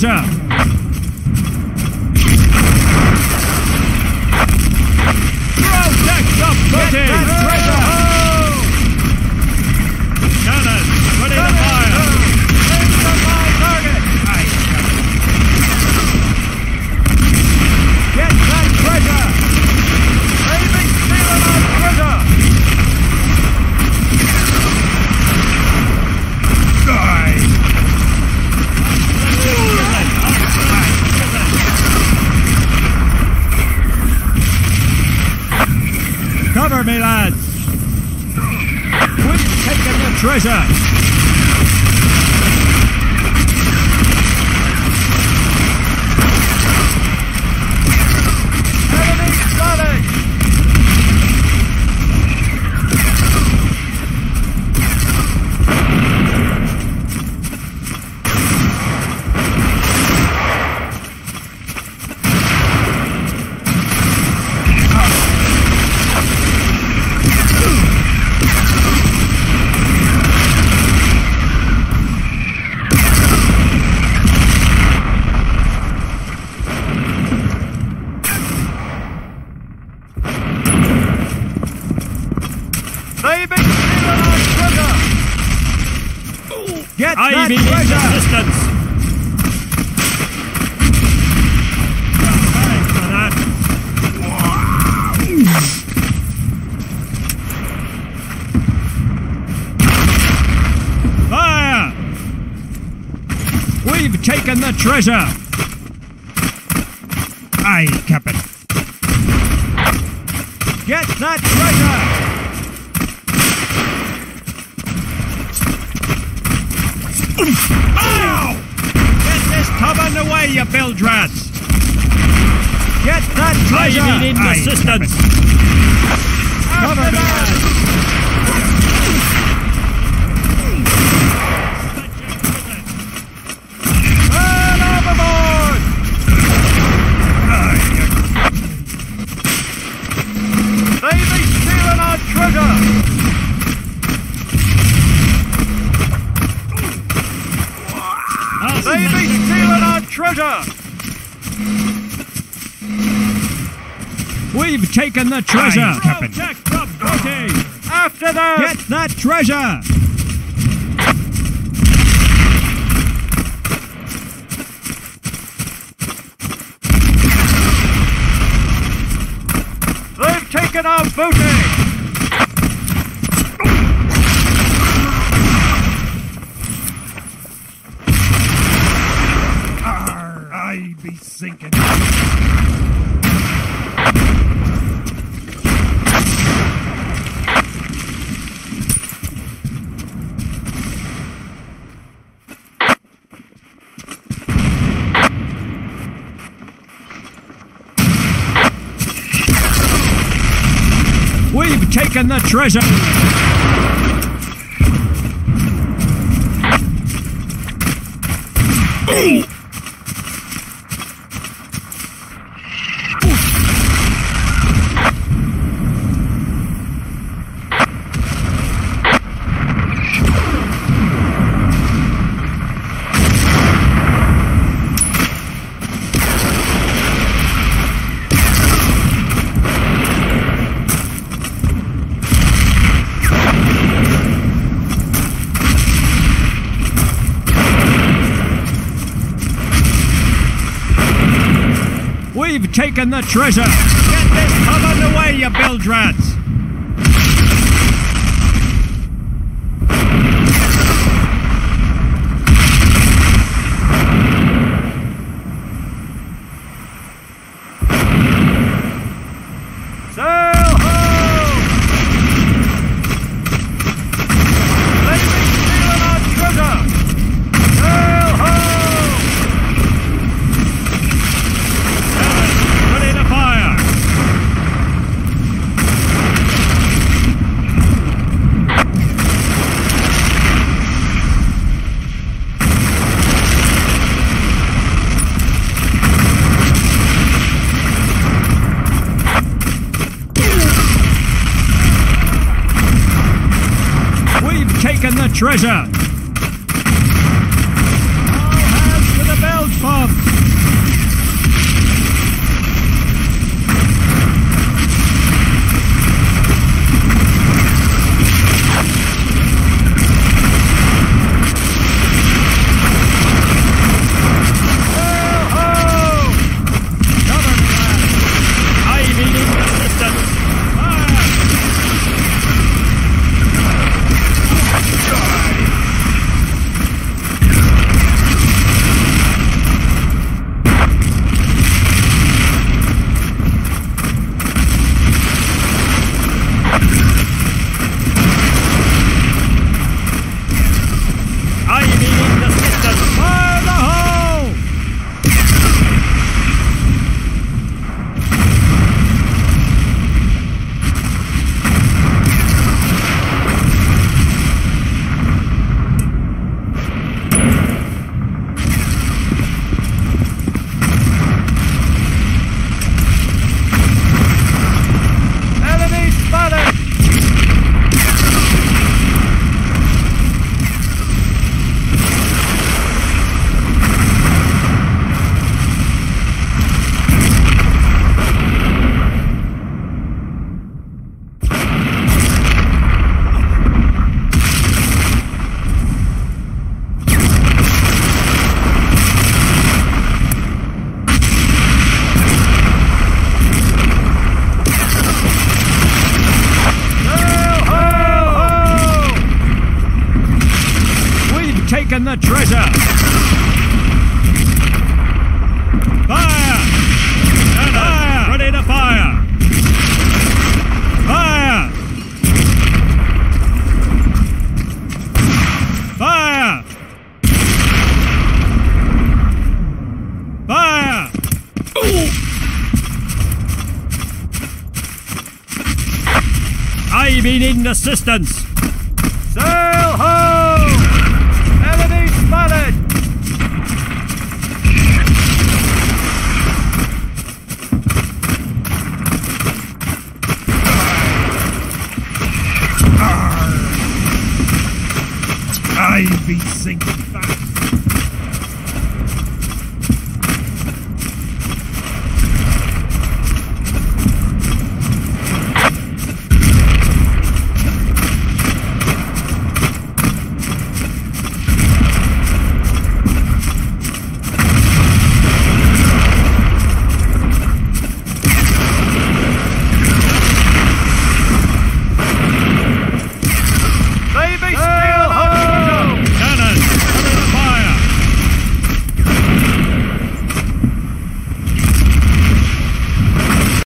treasure! Protect the booty! treasure! Cannon, ready to fire! Get that treasure! Navy stealing our treasure! Cover me, lads! We've taken the treasure! Enemy spotted! Navy stealing our treasure! Get I that treasure! assistance! Thanks for that. Fire! We've taken the treasure! Aye, Captain. Get that treasure! Ow! Get this tub underway, you bilge rats! Get that treasure! I need Aye, assistance! Cover me! Overboard! Stealing our treasure! Navy stealing our treasure! We've taken the treasure, Aye, Captain. Protect the booty! After them! Get that treasure! They've taken our booty! Be sinking. We've taken the treasure! We've taken the treasure! Get this tub underway, you bilge rats! Sail ho! Navy stealing our treasure! Sail ho! Ready to fire! We've taken the treasure! I be needing assistance! Sail ho! Enemy spotted! I be sinking fast!